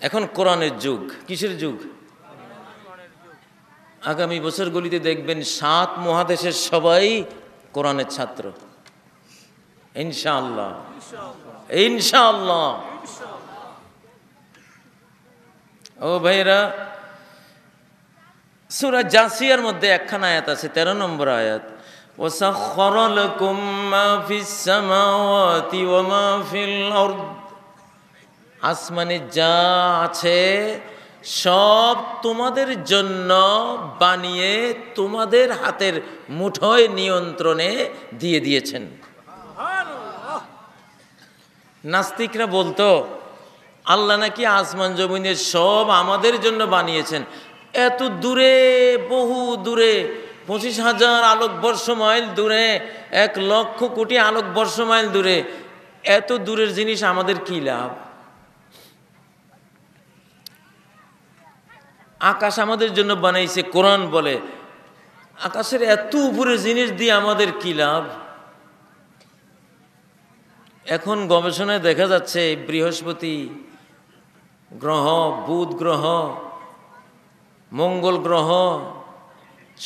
এখন কোরআনের যুগ কিসের যুগ আগামী বছরগুলিতে দেখবেন সাত মহাদেশের সবাই কোরআনের ছাত্র ইনশাআল্লাহ ইনশাআল্লাহ ও ভাইরা সুরা জাসিয়ার মধ্যে একখানা আয়াত আছে তেরো নম্বর আয়াত وسخر لكم ما في السماوات وما في الأرض আসমানে যা আছে সব তোমাদের জন্য বানিয়ে তোমাদের হাতের মুঠোয় নিয়ন্ত্রণে দিয়ে দিয়েছেন। নাস্তিকরা বলতো, আল্লাহ নাকি আসমান জমিনের সব আমাদের জন্য বানিয়েছেন। এত দূরে, বহু দূরে, পঁচিশ হাজার আলোকবর্ষ মাইল দূরে, এক লক্ষ কোটি আলোকবর্ষ মাইল দূরে, এত দূরের জিনিস আমাদের কি লাভ? আকাশ আমাদের জন্য বানাইছে, কোরআন বলে। আকাশের এত উপরে জিনিস দিয়ে আমাদের কি লাভ? এখন গবেষণায় দেখা যাচ্ছে, বৃহস্পতি গ্রহ, বুধ গ্রহ, মঙ্গল গ্রহ,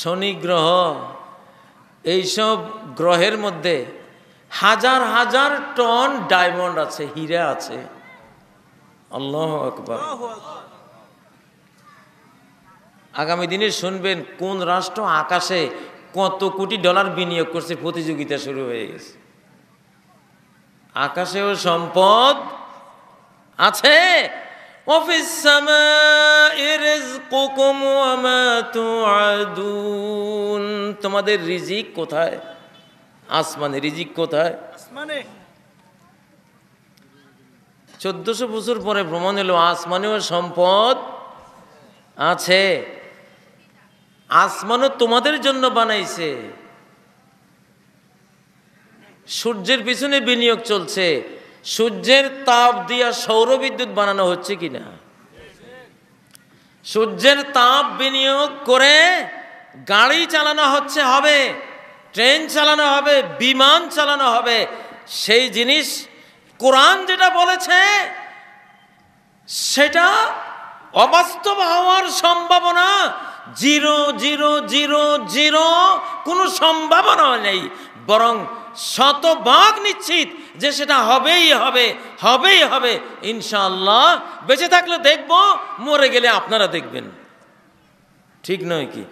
শনি গ্রহ, এইসব গ্রহের মধ্যে হাজার হাজার টন ডায়মন্ড আছে, হীরা আছে। আল্লাহ আকবর। আগামী দিনে শুনবেন কোন রাষ্ট্র আকাশে কত কোটি ডলার বিনিয়োগ করছে প্রতিযোগিতা শুরু হয়ে গেছে। আকাশেও সম্পদ আছে। অফিস তোমাদের রিজিক কোথায়? আসমানে রিজিক কোথায়? চোদ্দশো বছর পরে ভ্রমণ এলো আসমানেও সম্পদ আছে। আসমানও তোমাদের জন্য বানাইছে। সূর্যের পিছনে বিনিয়োগ চলছে। সূর্যের তাপ দিয়া সৌর বিদ্যুৎ বানানো হচ্ছে কিনা? সূর্যের তাপ বিনিয়োগ করে গাড়ি চালানো হচ্ছে, হবে, ট্রেন চালানো হবে, বিমান চালানো হবে। সেই জিনিস কোরআন যেটা বলেছে, সেটা অবাস্তব হওয়ার সম্ভাবনা জিরো জিরো জিরো জিরো কোনো সম্ভাবনা নেই বরং শতভাগ নিশ্চিত যে সেটা হবেই হবে হবেই হবে ইনশাল্লাহ বেঁচে থাকলে দেখব মরে গেলে আপনারা দেখবেন ঠিক নয় কি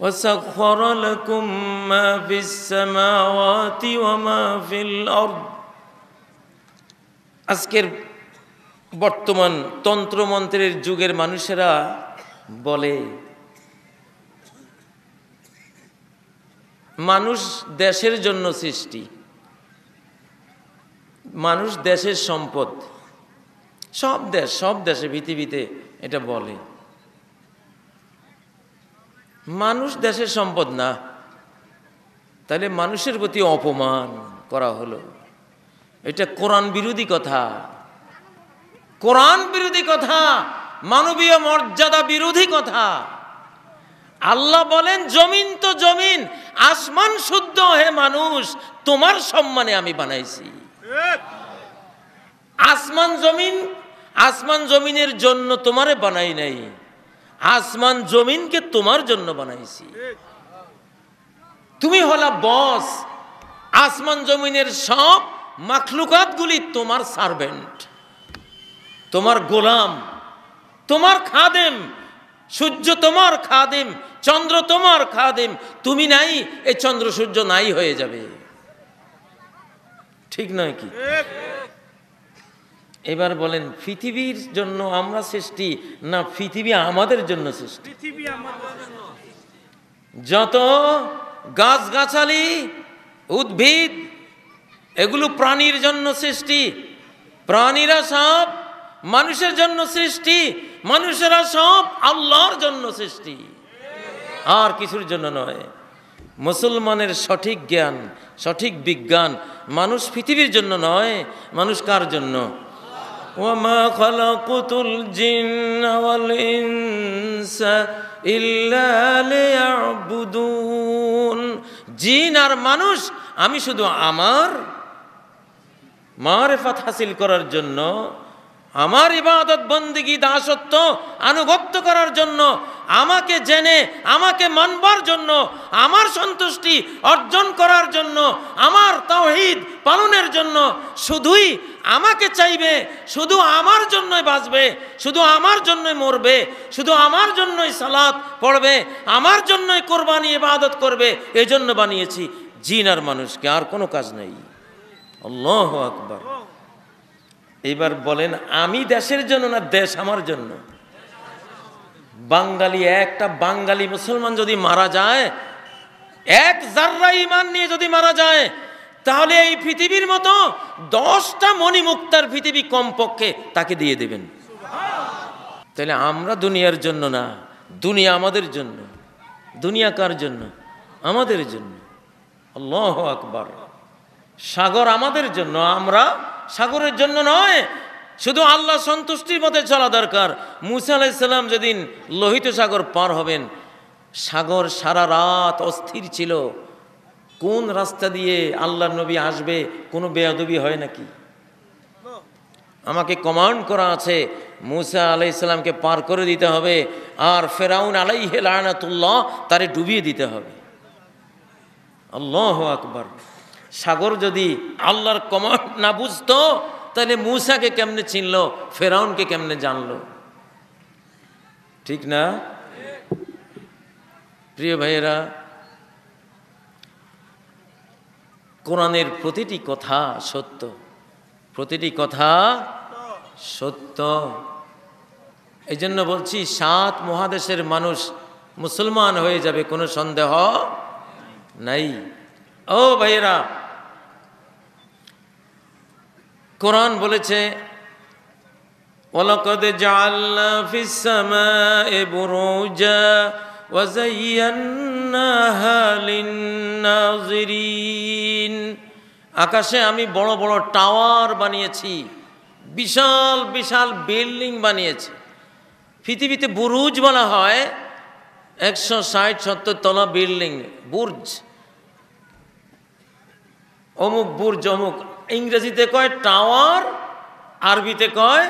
وسخر لكم ما في السماوات وما في الأرض আজকের বর্তমান তন্ত্রমন্ত্রের যুগের মানুষেরা বলে, মানুষ দেশের জন্য সৃষ্টি, মানুষ দেশের সম্পদ, সব দেশ, সব দেশে, পৃথিবীতে এটা বলে। মানুষ দেশের সম্পদ না, তাহলে মানুষের প্রতি অপমান করা হলো। এটা কোরআন বিরোধী কথা। কোরআন বিরোধী কথা, মানবীয় মর্যাদা বিরোধী কথা। আল্লাহ বলেন, জমিন তো জমিন, আসমান শুদ্ধ, হে মানুষ, তোমার সম্মানে আমি বানাইছি। আসমান জমিন, আসমান জমিনের জন্য তোমারে বানাই নাই। আসমান জমিনকে তোমার জন্য বানাইছি। তুমি হলা বস, আসমান জমিনের সব মাখলুকাতগুলি তোমার সার্ভেন্ট তোমার গোলাম তোমার খাদেম সূর্য তোমার খাদেম চন্দ্র তোমার খাদেম তুমি নাই এই চন্দ্র সূর্য নাই হয়ে যাবে। ঠিক নয় কি? এবার বলেন পৃথিবীর জন্য আমরা সৃষ্টি না পৃথিবী আমাদের জন্য সৃষ্টি? যত গাছগাছালি উদ্ভিদ এগুলো প্রাণীর জন্য সৃষ্টি প্রাণীরা সব মানুষের জন্য সৃষ্টি, মানুষেরা সব আল্লাহর জন্য সৃষ্টি। আর কিছুর জন্য নয়। মুসলমানের সঠিক জ্ঞান, সঠিক বিজ্ঞান মানুষ পৃথিবীর জন্য নয়, মানুষ কার জন্য? জিন আর মানুষ, আমি শুধু আমার, মারেফাত হাসিল করার জন্য আমার ইবাদত, বন্দিগি, দাসত্ব আনুগত্য করার জন্য, আমাকে জেনে, আমাকে মানবার জন্য, আমার সন্তুষ্টি অর্জন করার জন্য, আমার তাওহিদ পালনের জন্য, শুধুই আমাকে চাইবে, শুধু আমার জন্যই বাঁচবে, শুধু আমার জন্যই মরবে, শুধু আমার জন্যই সালাত পড়বে, আমার জন্যই কোরবানি, ইবাদত করবে এই জন্য বানিয়েছি। জিন আর মানুষকে আর কোনো কাজ নেই। আল্লাহ আকবার। এইবার বলেন, আমি দেশের জন্য না, দেশ আমার জন্য? বাঙালি, একটা বাঙালি মুসলমান যদি মারা যায়, এক জাররা ইমান নিয়ে যদি মারা যায়, তাহলে এই পৃথিবীর মতো দশটা মণিমুক্তার পৃথিবী কমপক্ষে তাকে দিয়ে দেবেন। তাহলে আমরা দুনিয়ার জন্য না, দুনিয়া আমাদের জন্য, দুনিয়া কার জন্য? আমাদের জন্য। আল্লাহ আকবার। সাগর আমাদের জন্য, আমরা সাগরের জন্য নয়। শুধু আল্লাহ সন্তুষ্টির মতে চলা দরকার। মুসা আলাইসাল্লাম যেদিন লোহিত সাগর পার হবেন, সাগর সারা রাত অস্থির ছিল। কোন রাস্তা দিয়ে আল্লাহ নবী আসবে, কোনো বেয়াদবি হয় নাকি? আমাকে কমান্ড করা আছে, মুসা আলাইসাল্লামকে পার করে দিতে হবে, আর ফেরাউন আলাইহে লায়নাতুল্লাহ তারে ডুবিয়ে দিতে হবে। আল্লাহ আকবার। সাগর যদি আল্লাহর কমান্ড না বুঝতো, তাহলে মূসাকে কেমনে চিনল? ফেরাউনকে কেমনে জানলো? ঠিক না? প্রিয় ভাইয়েরা, কোরআনের প্রতিটি কথা সত্য। প্রতিটি কথা সত্য। এই জন্য বলছি, সাত মহাদেশের মানুষ মুসলমান হয়ে যাবে, কোনো সন্দেহ নাই। ও ভাইয়েরা কোরআন বলেছে ফিস সামাই বুরুজা ওয়া যায়্যানাহা আকাশে আমি বড় বড় টাওয়ার বানিয়েছি, বিশাল বিশাল বিল্ডিং বানিয়েছি। পৃথিবীতে বুরুজ বলা হয়, একশো ষাট সত্তর তলা বিল্ডিং, বুর্জ। অমুক বুর্জ, অমুক ইংরেজিতে কয় টাওয়ার, আরবিতে কয়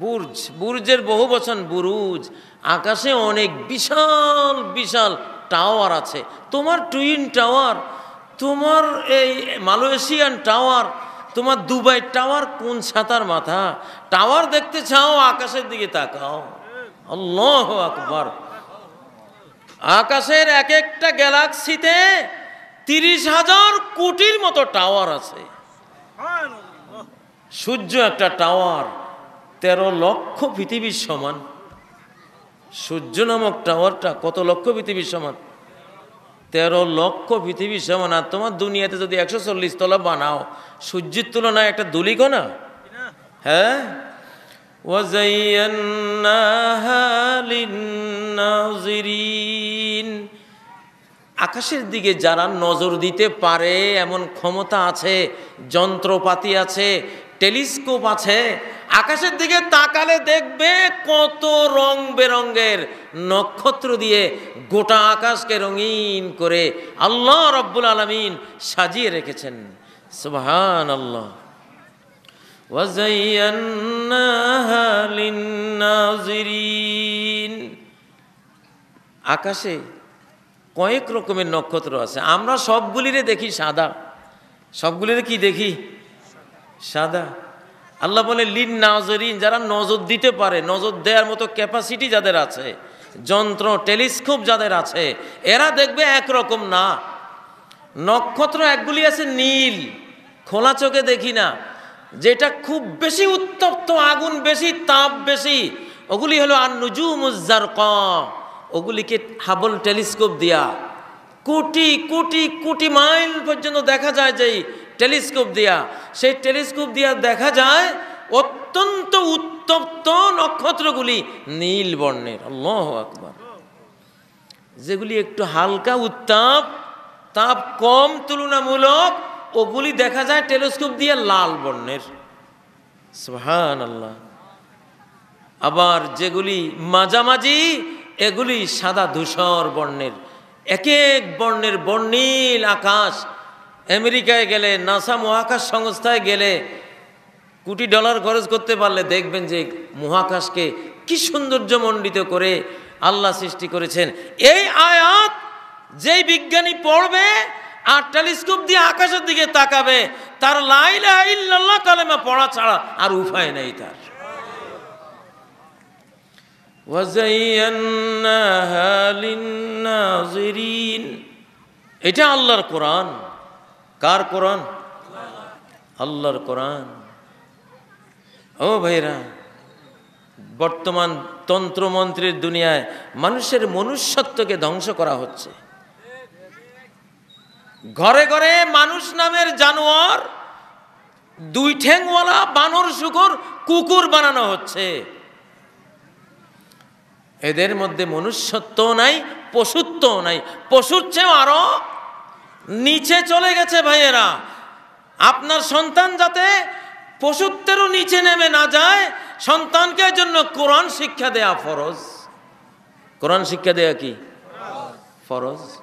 বুর্জ। বুর্জের বহু বচন, বুরুজ। আকাশে অনেক বিশাল বিশাল টাওয়ার আছে। তোমার টুইন টাওয়ার, তোমার এই মালয়েশিয়ান টাওয়ার, তোমার দুবাই টাওয়ার কোন ছাতার মাথা? টাওয়ার দেখতে চাও, আকাশের দিকে তাকাও। আল্লাহ আকবার। আকাশের এক একটা গ্যালাক্সিতে তিরিশ হাজার কোটির মতো টাওয়ার আছে। সূর্য একটা টাওয়ার তেরো লক্ষ পৃথিবীর সমান সূর্য নামক টাওয়ারটা কত লক্ষ পৃথিবীর সমান তেরো লক্ষ পৃথিবীর সমান আর তোমার দুনিয়াতে যদি একশো চল্লিশ তলা বানাও সূর্যের তুলনায় একটা দুলিকোনা হ্যাঁ وزيناها للناظرين আকাশের দিকে যারা নজর দিতে পারে, এমন ক্ষমতা আছে, যন্ত্রপাতি আছে, টেলিস্কোপ আছে, আকাশের দিকে তাকালে দেখবে কত রং বেরঙ্গের নক্ষত্র দিয়ে গোটা আকাশকে রঙিন করে আল্লাহ রব্বুল আলমিন সাজিয়ে রেখেছেন। সুবহান আল্লাহ আকাশে কয়েক রকমের নক্ষত্র আছে। আমরা সবগুলিরে দেখি সাদা। সবগুলিরে কি দেখি? সাদা। আল্লাহ বলে লিন নাজরিন যারা নজর দিতে পারে, নজর দেওয়ার মতো ক্যাপাসিটি যাদের আছে, যন্ত্র টেলিস্কোপ যাদের আছে, এরা দেখবে একরকম না। নক্ষত্র একগুলি আছে নীল, খোলা চোখে দেখি না। যেটা খুব বেশি উত্তপ্ত, আগুন বেশি, তাপ বেশি, ওগুলি হলো আর নুজুমুজার ক ওগুলিকে হাবল টেলিস্কোপ দিয়া কোটি কোটি কোটি মাইল পর্যন্ত দেখা যায় যে টেলিস্কোপ দিয়া। সেই টেলিস্কোপ দিয়া দেখা যায় অত্যন্ত উত্তপ্ত নক্ষত্রগুলি নীল বর্ণের। আল্লাহ যেগুলি একটু হালকা উত্তাপ, তাপ কম, তুলনামূলক, ওগুলি দেখা যায় টেলিস্কোপ দিয়ে লাল বর্ণের। সুহান আল্লাহ আবার যেগুলি মাঝামাঝি এগুলি সাদা ধূসর বর্ণের। এক এক বর্ণের বর্ণিল আকাশ। আমেরিকায় গেলে, নাসা মহাকাশ সংস্থায় গেলে কোটি ডলার খরচ করতে পারলে দেখবেন যে মহাকাশকে কি সৌন্দর্যমণ্ডিত করে আল্লাহ সৃষ্টি করেছেন। এই আয়াত যেই বিজ্ঞানী পড়বে আর টেলিস্কোপ দিয়ে আকাশের দিকে তাকাবে, তার লাইল কালেমা পড়া ছাড়া আর উপায় নেই তার। এটা আল্লাহর কোরআন। কার কোরআন? আল্লাহর কোরআন। ও ভাইরা বর্তমান তন্ত্রমন্ত্রের দুনিয়ায় মানুষের মনুষ্যত্বকে ধ্বংস করা হচ্ছে। ঘরে ঘরে মানুষ নামের জানোয়ার, দুই ঠ্যাংওয়ালা বানর শুকর কুকুর বানানো হচ্ছে। এদের মধ্যে মনুষ্যত্ব নাই, পশুত্বও নাই। পশুর চেয়েও আরও নিচে চলে গেছে ভাইয়েরা। আপনার সন্তান যাতে পশুত্বেরও নিচে নেমে না যায়, সন্তানকে জন্য কোরআন শিক্ষা দেয়া ফরজ। কোরআন শিক্ষা দেয়া কি? ফরজ।